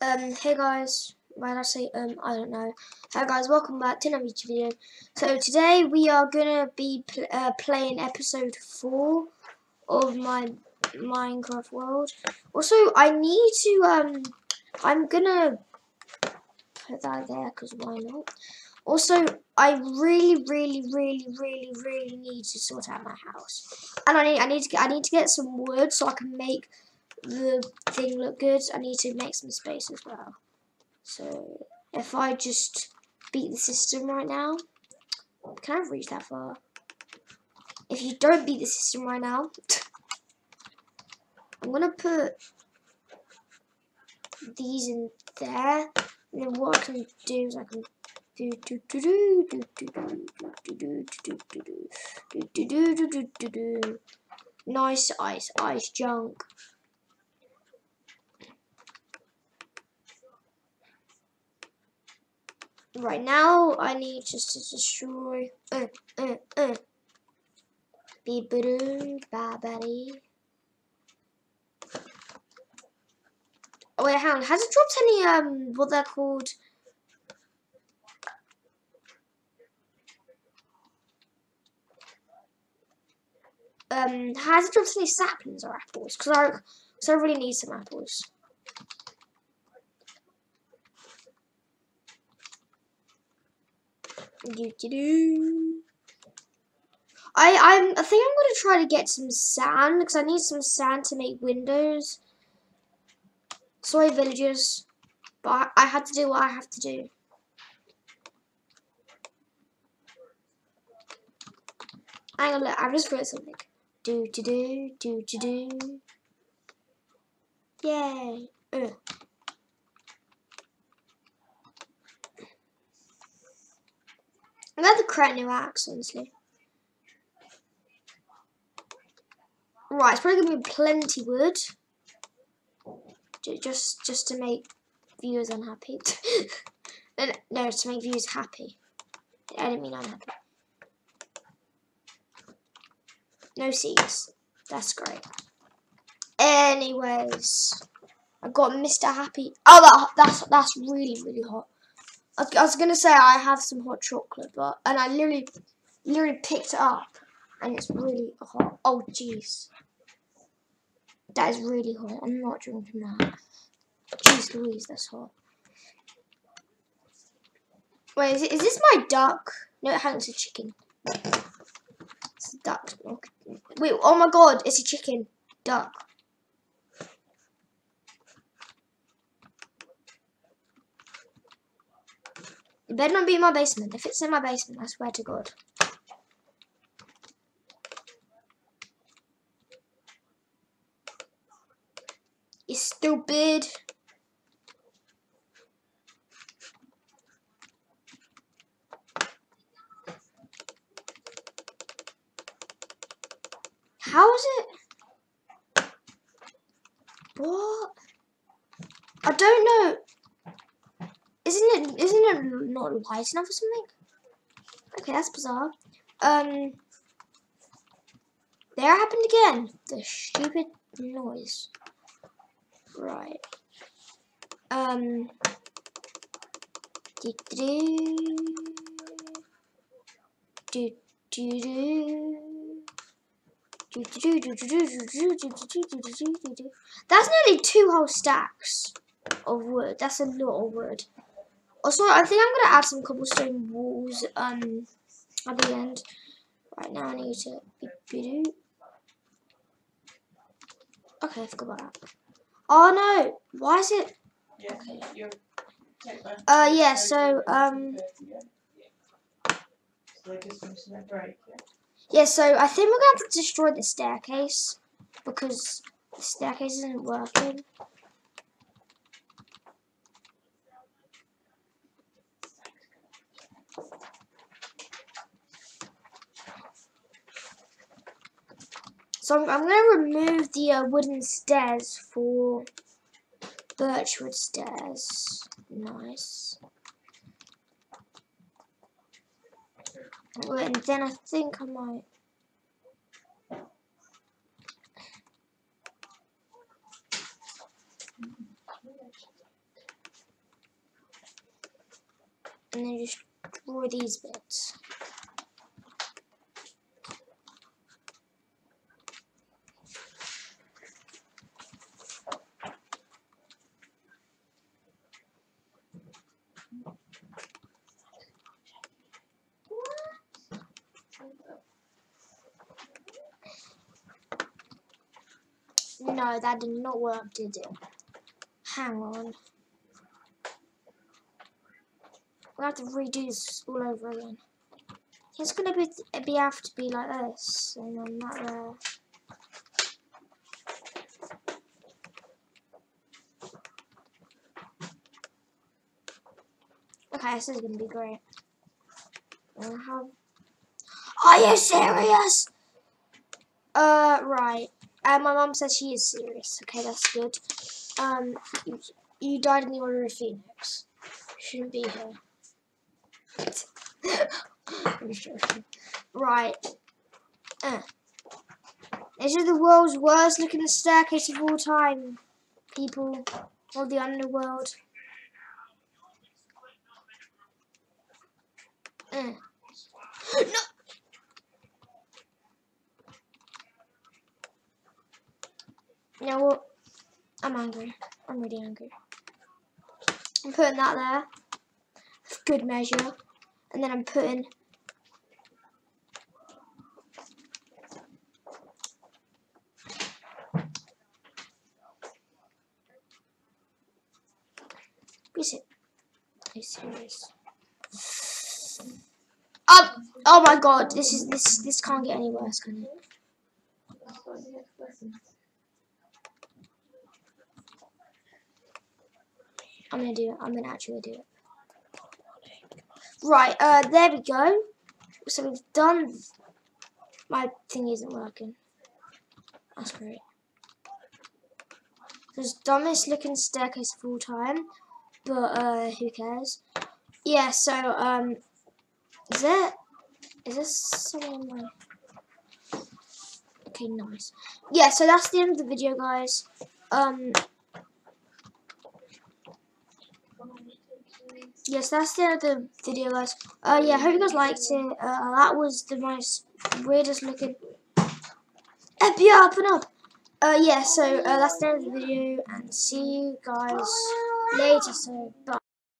Um, hey guys, why did I say um? I don't know. Hey guys, welcome back to another YouTube video. So today we are gonna be pl uh, playing episode four of my Minecraft world. Also, I need to um, I'm gonna put that there because why not? Also, I really, really, really, really, really need to sort out my house, and I need I need to get I need to get some wood so I can make the thing look good, I need to make some space as well. So if I just beat the system right now, can I reach that far? If you don't beat the system right now, I'm gonna put these in there, and then what I can do is I can do do do do do do do do do do do do do do do do do do do nice ice ice junk Right now, I need just to destroy. Uh, uh, uh. Beep-a-doo, ba-ba-dee. Oh wait, hang on. Has it dropped any um what they're called? Um, has it dropped any saplings or apples? Because I, cause I really need some apples. Do, do, do. I I'm I think I'm gonna try to get some sand because I need some sand to make windows. Sorry, villagers, but I, had to do what I have to do. Hang on, look, I've just wrote something. Do do do do do do. Yay! Going to create a new axe, honestly. Right, it's probably to be plenty wood. Just, just to make viewers unhappy. no, no, to make viewers happy. I didn't mean unhappy. No seeds. That's great. Anyways, I got Mr. Happy. Oh, that, that's that's really really hot. I, I was gonna say I have some hot chocolate, but and I literally, literally picked it up, and it's really hot. Oh jeez, that is really hot. I'm not drinking that. Jeez Louise, that's hot. Wait, is, it, is this my duck? No, it hangs a chicken. It's a duck. Wait, oh my god, it's a chicken. Duck. It better not be in my basement. If it's in my basement, I swear to God. You stupid. How is it? What? I don't know. Not light enough or something? Okay, that's bizarre. Um there happened again. The stupid noise. Right. Um do do do do do that's nearly two whole stacks of wood. That's a lot of wood. Also, I think I'm gonna add some cobblestone walls um at the end. Right now, I need to. Okay, I forgot about that. Oh no! Why is it? Okay. Uh, yeah. So um. Yeah, so I think we're gonna have to destroy the staircase because the staircase isn't working. So I'm, I'm going to remove the uh, wooden stairs for birchwood stairs. Nice. And then I think I might... And then just draw these bits. No, that did not work, did it? Hang on. We'll have to redo this all over again. It's gonna be be have to be like this, and then that there. Okay, this is gonna be great. How? Are you serious? Uh, right. Uh, my mom says she is serious. Okay, that's good. Um, you, you died in the Order of Phoenix. Shouldn't be here. Right. Uh. This is the world's worst looking staircase of all time. People of the underworld. Uh. No! Now what? I'm angry. I'm really angry. I'm putting that there. For good measure. And then I'm putting Is it? Are you serious? Oh, oh my god, this is this this can't get any worse, can it? I'm gonna do it. I'm gonna actually do it. Right, uh, there we go. So we've done. My thing isn't working. That's great. There's dumbest looking staircase of all time, but uh, who cares? Yeah. So um, is there? Is this someone? My... Okay, nice. Yeah. So that's the end of the video, guys. Um. Yes, that's the end of the video, guys. Uh, yeah, hope you guys liked it. Uh, that was the most weirdest looking. Yeah, up and up. Uh, yeah, so uh, that's the end of the video, and see you guys later. So, bye.